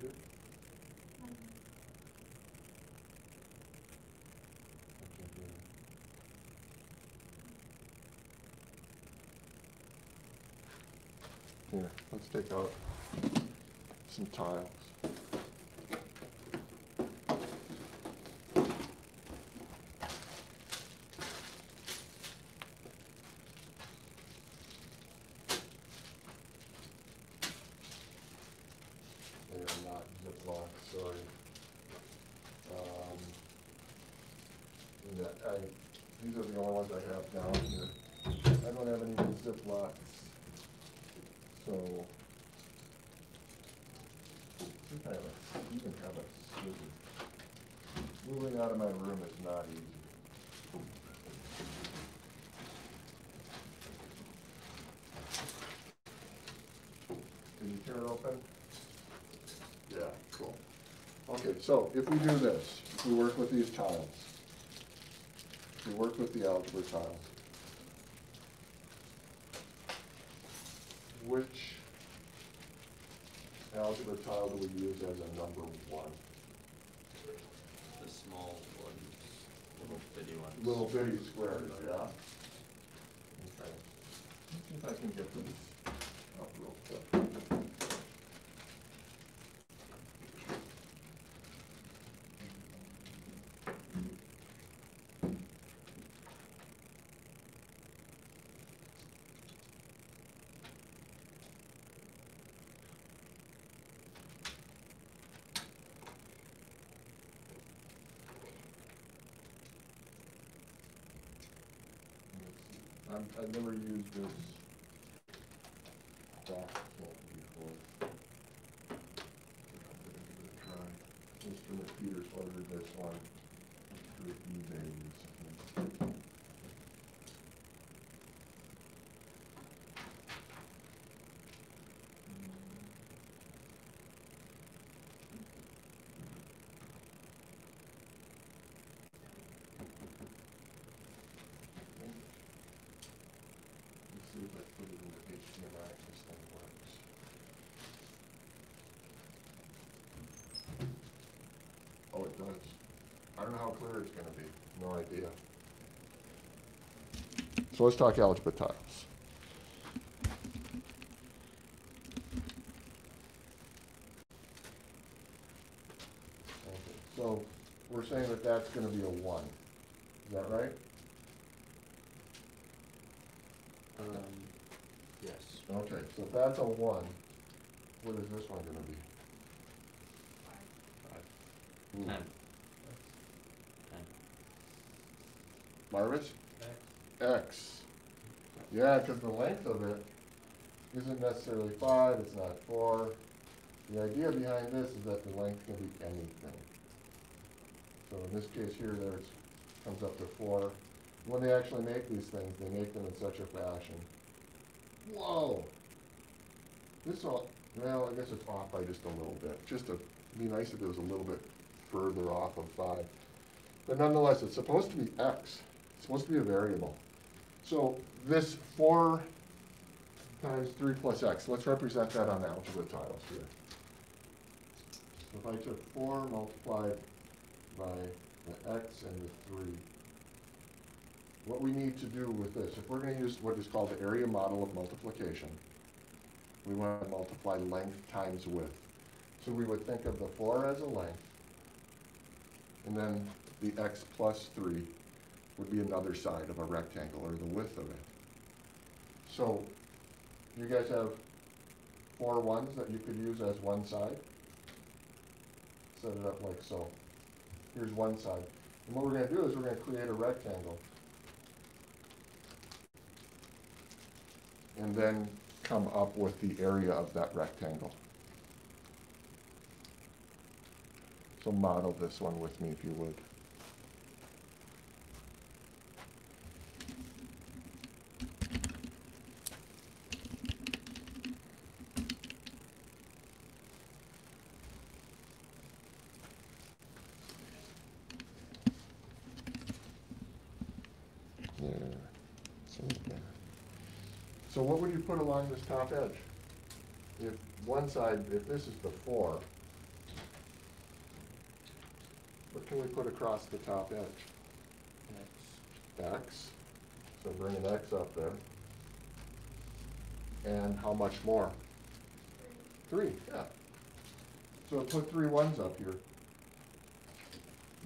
do? Here, let's take out some tiles. They are not Ziploc, sorry. Um, and I, these are the only ones I have down here. I don't have any Ziplocs, so. I think I have a- even have a scissors. Moving out of my room is not easy. Can you tear it open? Yeah, cool. Okay, so if we do this, if we work with these tiles, we work with the algebra tiles, which algebra tile do we use as a number one? The small ones, little bitty ones. Little bitty squares, yeah? Okay. If I can get these I'm, I've never used this document before. I'm gonna Give it a try. Mr. McPeters ordered this one through eBay recently. Let's see if I put it into HDMI, if this thing works. Oh, it does. I don't know how clear it's gonna be, no idea. So let's talk algebra tiles. Okay, So, we're saying that that's gonna be a one, is that right? Um, yes. Okay, so if that's a one, what is this one gonna be? Five. Ooh. Ten. Ten. Marvis? X. Yeah, because the length of it isn't necessarily five, it's not four. The idea behind this is that the length can be anything. So in this case here, there's, comes up to four. When they actually make these things, they make them in such a fashion. Whoa! This all, well, I guess it's off by just a little bit. Just to, be nice if it was a little bit further off of five. But nonetheless, it's supposed to be X. It's supposed to be a variable. So this four times three plus X, let's represent that on the algebra tiles here. So if I took four multiplied by the X and the three, what we need to do with this, if we're gonna use what is called the area model of multiplication, we want to multiply length times width. So we would think of the four as a length, and then the x plus three would be another side of a rectangle, or the width of it. So, you guys have four ones that you could use as one side? Set it up like so. Here's one side. And what we're gonna do is we're gonna create a rectangle. And then come up with the area of that rectangle. So model this one with me if you would. So what would you put along this top edge? If one side, if this is the four, What can we put across the top edge? X, X, so bring an X up there. And how much more? Three, yeah. So put three ones up here.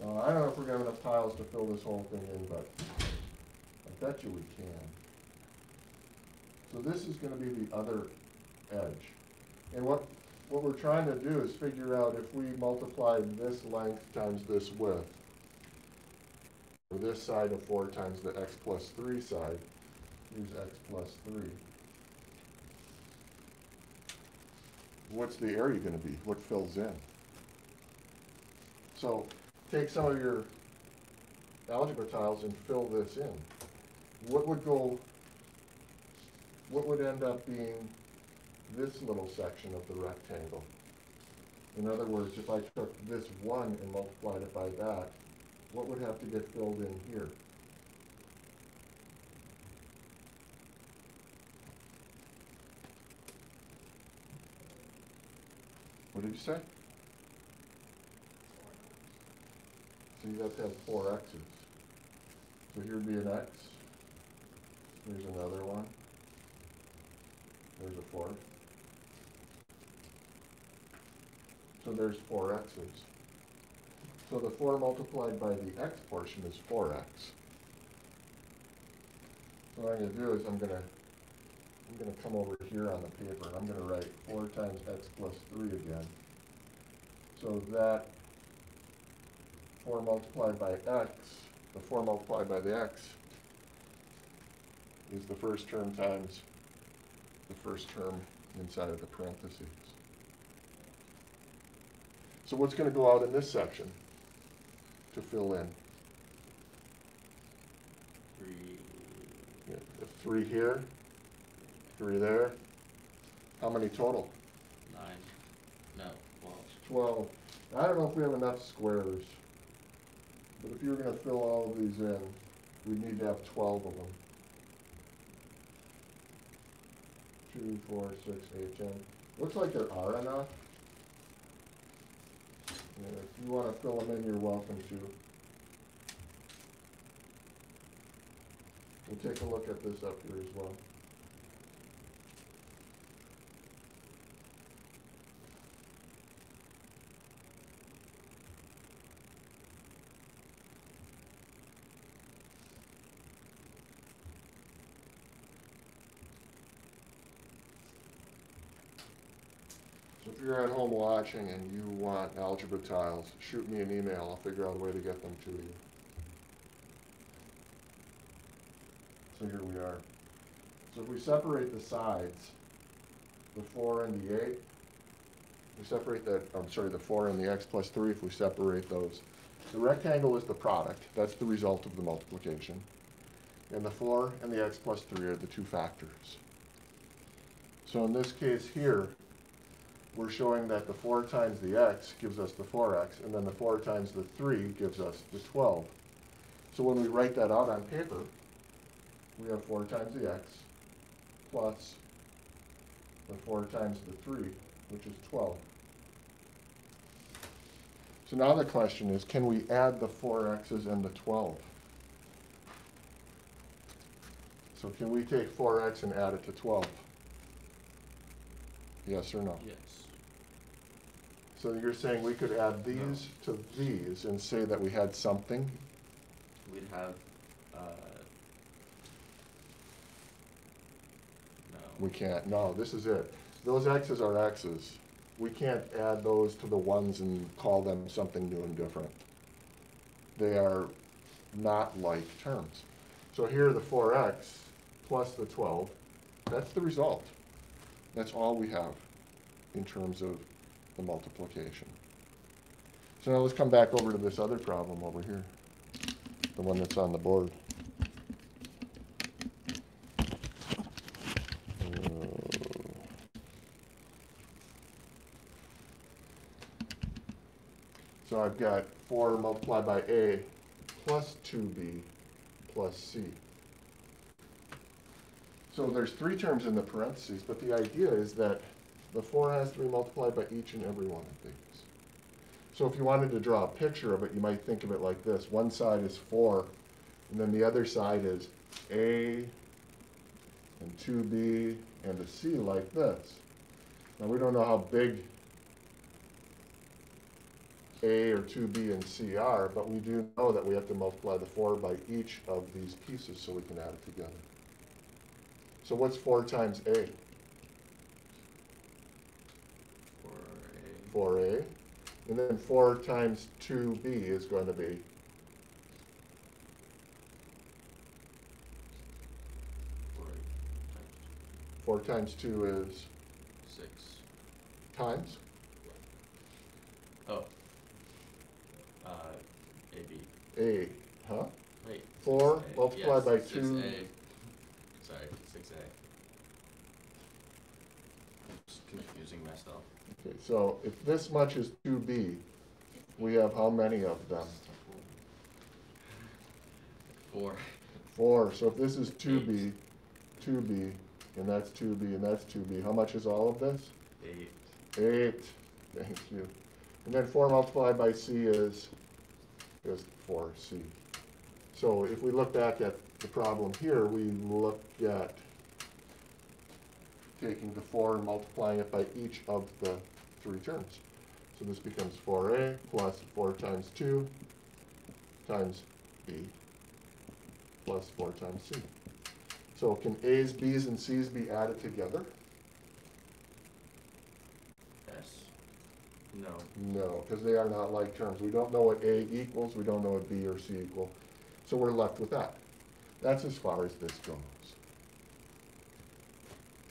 Now, I don't know if we're gonna have enough tiles to fill this whole thing in, but I bet you we can. So this is gonna be the other edge. And what, what we're trying to do is figure out if we multiply this length times this width, or this side of four times the x plus three side, use x plus three. What's the area gonna be? What fills in? So, take some of your algebra tiles and fill this in. What would go, what would end up being this little section of the rectangle? In other words, if I took this one and multiplied it by that, what would have to get filled in here? What did you say? So you have to have four x's. So here'd be an x. Here's another one. There's a fourth. So there's four x's. So the four multiplied by the x portion is four x. So what I'm gonna do is I'm gonna, I'm gonna come over here on the paper and I'm gonna write four times x plus three again. So that four multiplied by x, the four multiplied by the x is the first term times the first term inside of the parentheses. So what's gonna go out in this section to fill in? three, Yeah, Three here, three there. How many total? nine, no, well, Twelve. I don't know if we have enough squares, but if you're gonna fill all of these in, we'd need to have twelve of them. Two, four, six, eight, ten. Looks like there are enough. If you wanna fill them in, you're welcome to. We'll take a look at this up here as well. So if you're at home watching and you want algebra tiles, shoot me an email, I'll figure out a way to get them to you. So here we are. So if we separate the sides, the four and the eight, we separate that, I'm sorry, the four and the x plus three, if we separate those. The rectangle is the product, that's the result of the multiplication. And the four and the x plus three are the two factors. So in this case here, we're showing that the four times the x gives us the four x, and then the four times the three gives us the twelve. So when we write that out on paper, we have four times the x plus the four times the three, which is twelve. So now the question is, can we add the four x's and the twelve? So can we take four x and add it to twelve? Yes or no? yes, So you're saying we could add these to these and say that we had something? we'd have, uh, no. We can't, no, this is it. Those x's are x's. We can't add those to the ones and call them something new and different. They are not like terms. So here, the four x plus the twelve, that's the result. That's all we have in terms of the multiplication. So now let's come back over to this other problem over here, the one that's on the board. Uh, So I've got four multiplied by A plus two B plus C. So there's three terms in the parentheses, but the idea is that the four has to be multiplied by each and every one of these. So if you wanted to draw a picture of it, you might think of it like this. One side is four, and then the other side is A and two B and a C like this. Now, we don't know how big A or two B and C are, but we do know that we have to multiply the four by each of these pieces so we can add it together. So what's four times A? For a, Four A. And then four times two B is going to be Four times two is six. times, Oh. Uh, A, B. A, huh? Wait. Four 6A. multiplied by two. 6A. Sorry, six A. Just Okay, so if this much is two B, we have how many of them? Four. Four, so if this is two B, two B, and that's two B, and that's two B, how much is all of this? Eight. Eight, thank you. And then four multiplied by C is, is four C. So if we look back at the problem here, we look at taking the four and multiplying it by each of the three terms. So this becomes four A plus four times two times B plus four times C. So can A's, B's, and C's be added together? Yes. No. No, because they are not like terms. We don't know what A equals, we don't know what B or C equal, so we're left with that. That's as far as this goes.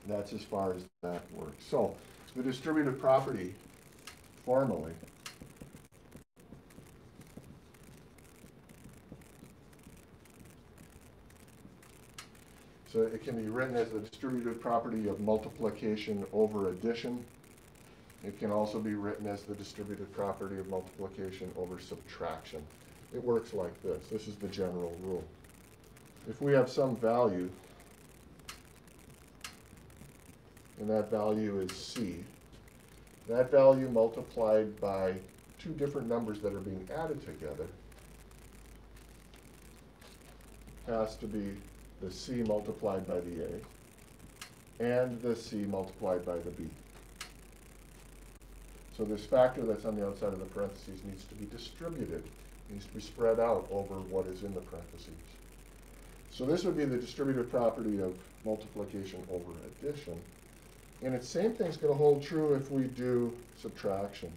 That's as far as that works. So, the distributive property formally So it can be written as the distributive property of multiplication over addition. It can also be written as the distributive property of multiplication over subtraction. It works like this. This is the general rule. If we have some value, and that value is C, that value multiplied by two different numbers that are being added together has to be the C multiplied by the A and the C multiplied by the B. So this factor that's on the outside of the parentheses needs to be distributed, needs to be spread out over what is in the parentheses. So this would be the distributive property of multiplication over addition. And the same thing's gonna hold true if we do subtraction.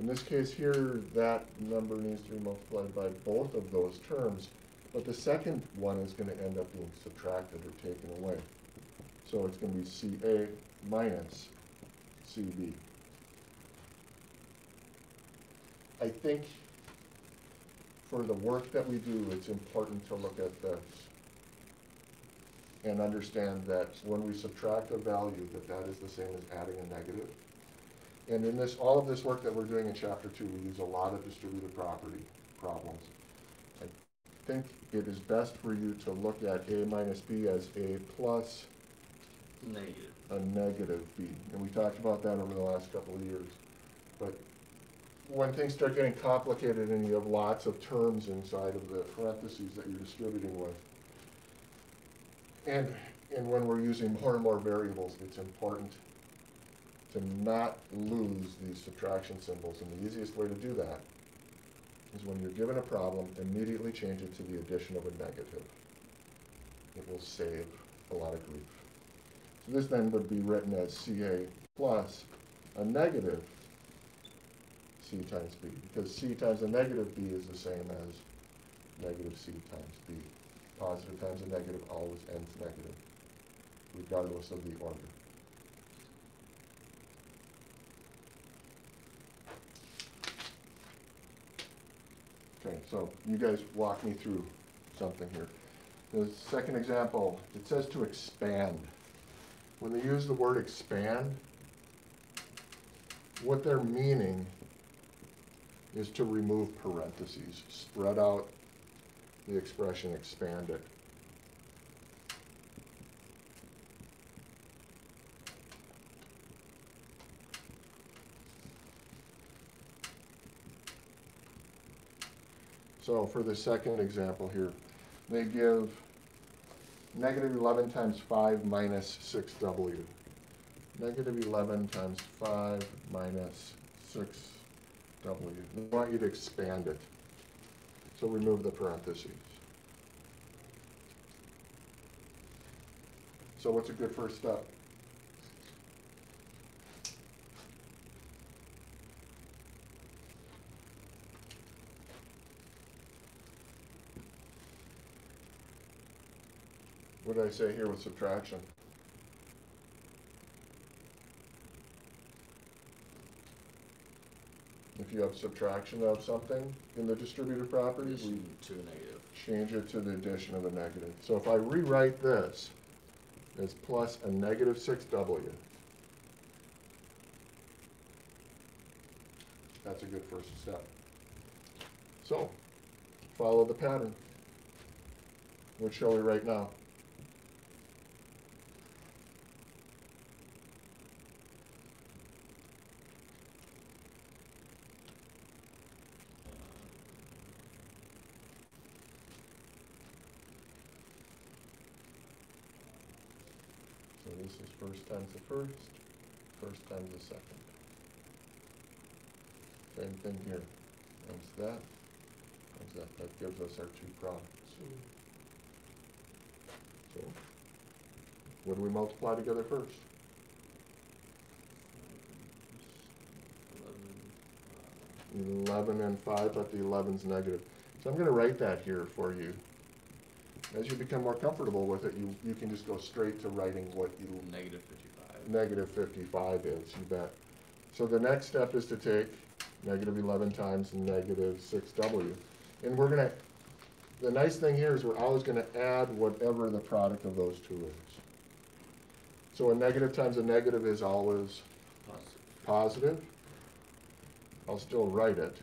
In this case here, that number needs to be multiplied by both of those terms, but the second one is gonna end up being subtracted or taken away. So it's gonna be CA minus CB. I think for the work that we do, it's important to look at this and understand that when we subtract a value, that that is the same as adding a negative. And in this, all of this work that we're doing in chapter two, we use a lot of distributive property problems. I think it is best for you to look at A minus B as A plus Negative. a negative B. And we talked about that over the last couple of years. But when things start getting complicated and you have lots of terms inside of the parentheses that you're distributing with, and, and when we're using more and more variables, it's important to not lose these subtraction symbols. And the easiest way to do that is when you're given a problem, immediately change it to the addition of a negative. It will save a lot of grief. So this then would be written as CA plus a negative C times B, because C times a negative B is the same as negative C times B. Positive times a negative always ends negative, regardless of the order. Okay, so you guys walk me through something here. The second example, it says to expand. When they use the word expand, what they're meaning is to remove parentheses, spread out the expression expanded. So for the second example here, they give negative 11 times 5 minus 6w. Negative 11 times 5 minus 6w. They want you to expand it. So remove the parentheses. So what's a good first step? What did I say here with subtraction? You have subtraction of something in the distributive properties, we Addition to a negative. change it to the addition of a negative. So if I rewrite this as plus a negative six W, that's a good first step. So, follow the pattern. What shall we write now? Is first times the first, first times the second. Same thing here. Times that, times that. That gives us our two products. So, what do we multiply together first? Eleven, and five, but the eleven's negative. So I'm gonna write that here for you. As you become more comfortable with it, you, you can just go straight to writing what you negative fifty-five. negative fifty-five is, you bet. So the next step is to take negative eleven times negative six W. And we're gonna, the nice thing here is we're always gonna add whatever the product of those two is. So a negative times a negative is always Positive. positive. I'll still write it.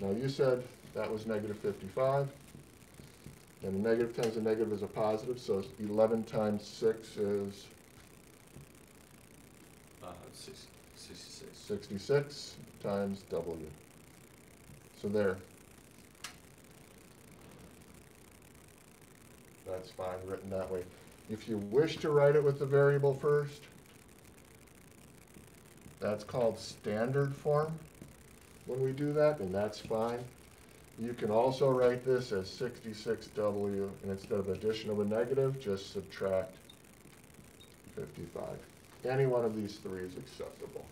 Now, you said that was negative fifty-five. And a negative times a negative is a positive, so eleven times six is Uh, six, sixty-six. sixty-six times W. So there. That's fine, written that way. If you wish to write it with the variable first, that's called standard form when we do that, and that's fine. You can also write this as sixty-six W, and instead of addition of a negative, just subtract fifty-five. Any one of these three is acceptable.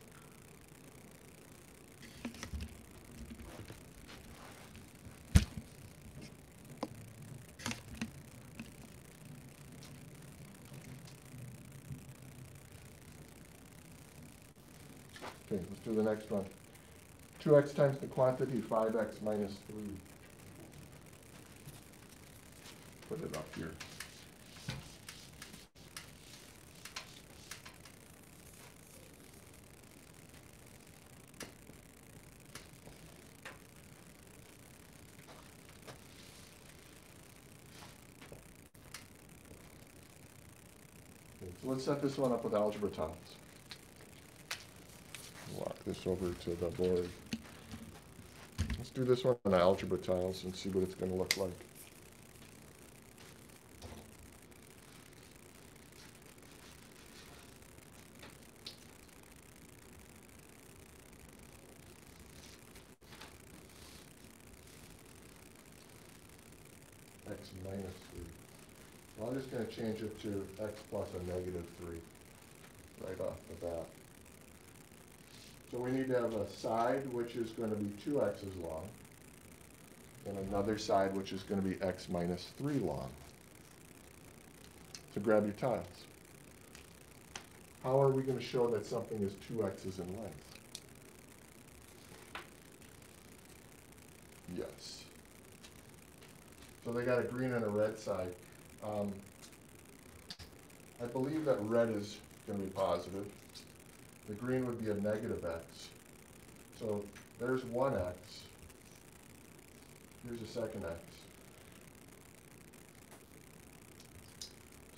Okay, let's do the next one. Two x times the quantity, five x minus three. Put it up here. So let's set this one up with algebra tiles. Walk this over to the board. Let's do this one on algebra tiles and see what it's gonna look like. X minus three. Well, I'm just gonna change it to X plus a negative three, right off the bat. So we need to have a side which is gonna be two x's long, and another side which is gonna be x minus three long. So grab your tiles. How are we gonna show that something is two x's in length? Yes. So they got a green and a red side. Um, I believe that red is gonna be positive. The green would be a negative x. So there's one x. Here's a second x.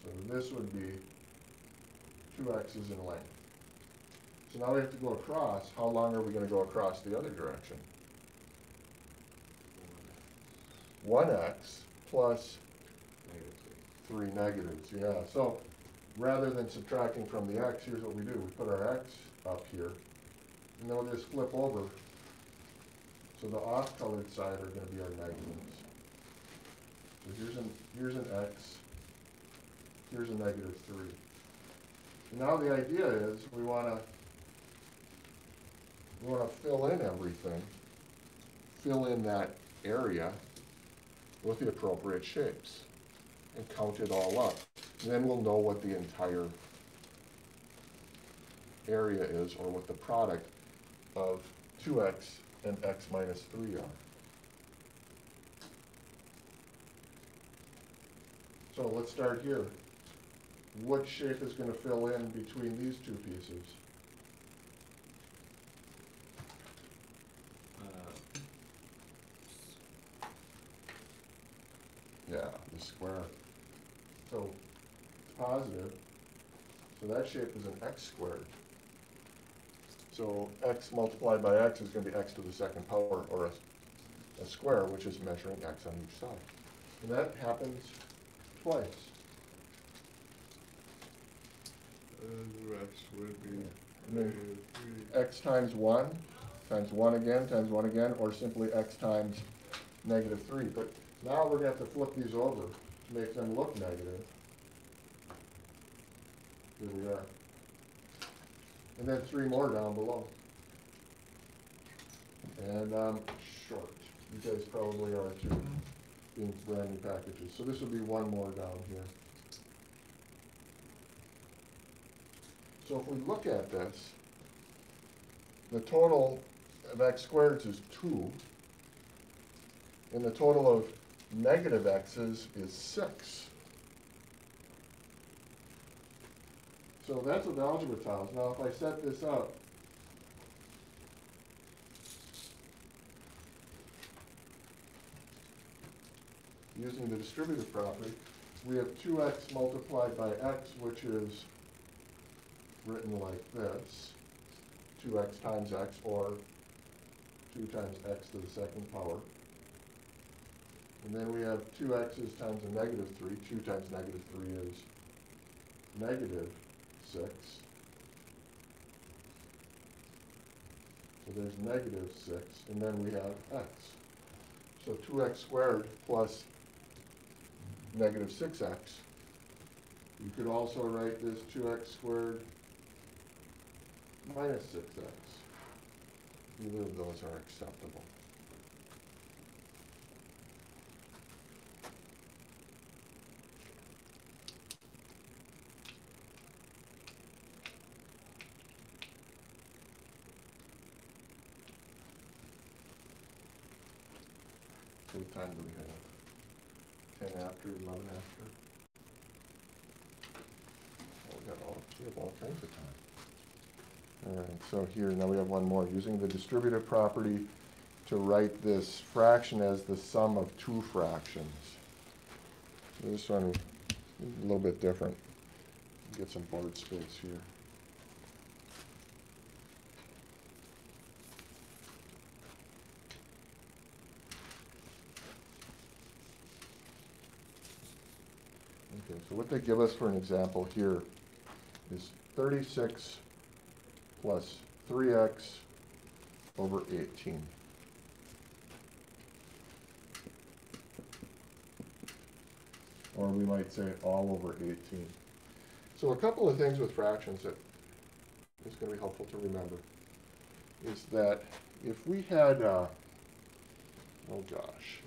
So this would be two x's in length. So now we have to go across. How long are we gonna go across the other direction? one x plus Negative three. three negatives, yeah. So rather than subtracting from the x, here's what we do. We put our x up here, and then we'll just flip over. So the off-colored side are gonna be our negatives. So here's an, here's an x, here's a negative three. And Now the idea is, we wanna, we wanna fill in everything, fill in that area with the appropriate shapes and count it all up. And then we'll know what the entire area is, or what the product of two x and x minus three are. So let's start here. What shape is gonna fill in between these two pieces? Uh, Yeah, the square. So it's positive, so that shape is an x squared. So x multiplied by x is gonna be x to the second power, or a, a square, which is measuring x on each side. And that happens twice. And the rest would be three. x times one, times one again, times one again, or simply x times negative three. But now we're gonna have to flip these over to make them look negative. Here we are. And then three more down below. And I'm short. You guys probably are too, mm-hmm. being brand new packages. So this would be one more down here. So if we look at this, the total of x squared is two, and the total of negative x's is six. So that's what the algebra tells. Now, if I set this up, using the distributive property, we have two x multiplied by x, which is written like this, two x times x, or two times x to the second power. And then we have two x's times a negative three, two times negative three is negative six. So there's negative six, and then we have x. So two x squared plus negative six x. You could also write this two x squared minus six x. Either of those are acceptable. What time do we have? Ten after, eleven after? Oh, we got all, we have all kinds of time. All right, so here, now we have one more, using the distributive property to write this fraction as the sum of two fractions. So This one, a little bit different. Get some board space here. Okay, so what they give us for an example here is thirty-six plus three x over eighteen. Or we might say all over eighteen. So a couple of things with fractions that is gonna be helpful to remember is that if we had, uh, oh gosh.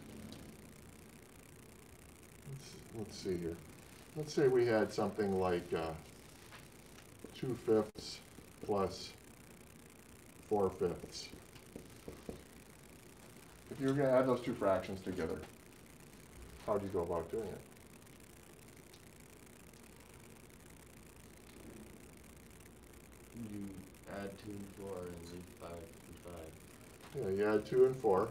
Let's, let's see here. Let's say we had something like, uh, two fifths plus four fifths. If you were gonna add those two fractions together, how do you go about doing it? You add two and four and leave five and five. Yeah, you add two and four,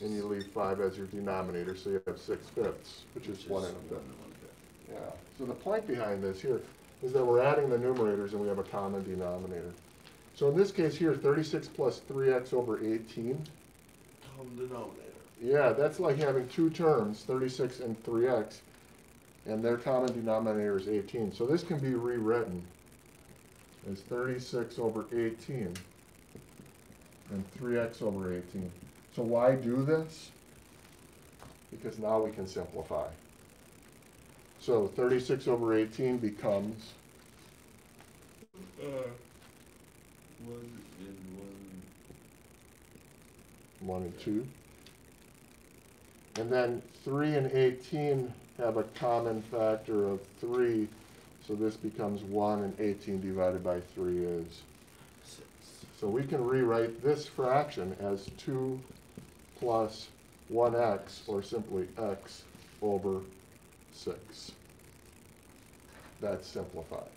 and you leave five as your denominator, so you have six fifths, which is one and a fifth. Yeah, so the point behind this here is that we're adding the numerators and we have a common denominator. So in this case here, thirty-six plus three x over eighteen Common denominator. Yeah, that's like having two terms, thirty-six and three x, and their common denominator is eighteen. So this can be rewritten as thirty-six over eighteen and three x over eighteen. So why do this? Because now we can simplify. So thirty-six over eighteen becomes, Uh, one and one, one and two. And then three and eighteen have a common factor of three, so this becomes one and eighteen divided by three is. Six. So we can rewrite this fraction as two plus one x, or simply x over six. That's simplified.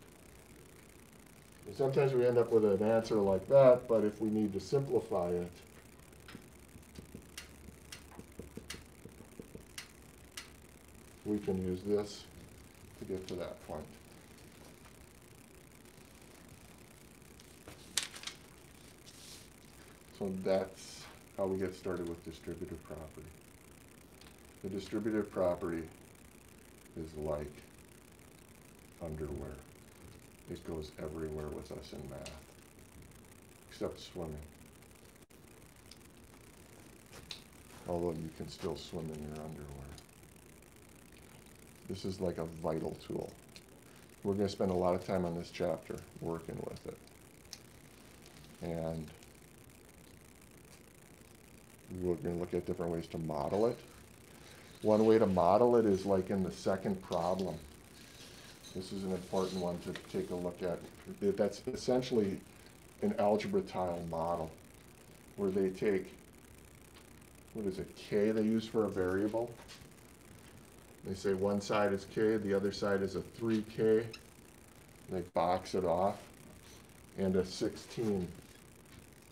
And sometimes we end up with an answer like that, but if we need to simplify it, we can use this to get to that point. So that's how we get started with distributive property. The distributive property is like underwear. It goes everywhere with us in math, except swimming. Although you can still swim in your underwear. This is like a vital tool. We're gonna spend a lot of time on this chapter, working with it. And we're gonna look at different ways to model it. One way to model it is like in the second problem. This is an important one to take a look at. That's essentially an algebra tile model, where they take, what is it, k they use for a variable? They say one side is k, the other side is a three k. They box it off, and a sixteen.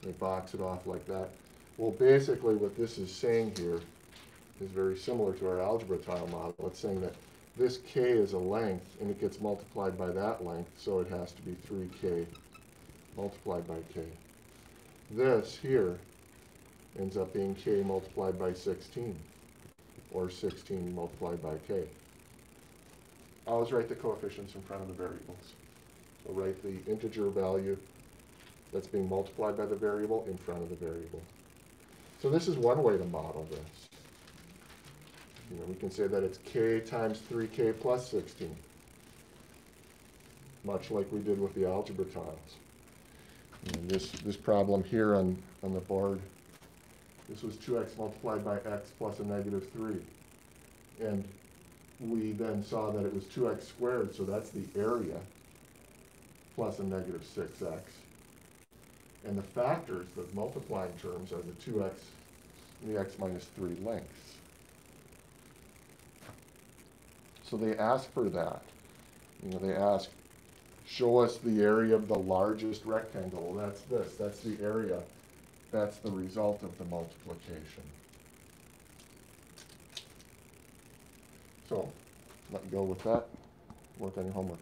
They box it off like that. Well, basically, what this is saying here is very similar to our algebra tile model. It's saying that this k is a length, and it gets multiplied by that length, so it has to be three k multiplied by k. This here ends up being k multiplied by sixteen, or sixteen multiplied by k. Always write the coefficients in front of the variables. So write the integer value that's being multiplied by the variable in front of the variable. So this is one way to model this. You know, we can say that it's k times three k plus sixteen. Much like we did with the algebra tiles. And this, this problem here on, on the board, this was two x multiplied by x plus a negative three. And we then saw that it was two x squared, so that's the area, plus a negative six x. And the factors, the multiplying terms, are the two x and the x minus three lengths. So they ask for that. You know, they ask, show us the area of the largest rectangle. Well, that's this, that's the area. That's the result of the multiplication. So, let me go with that. Work on your homework.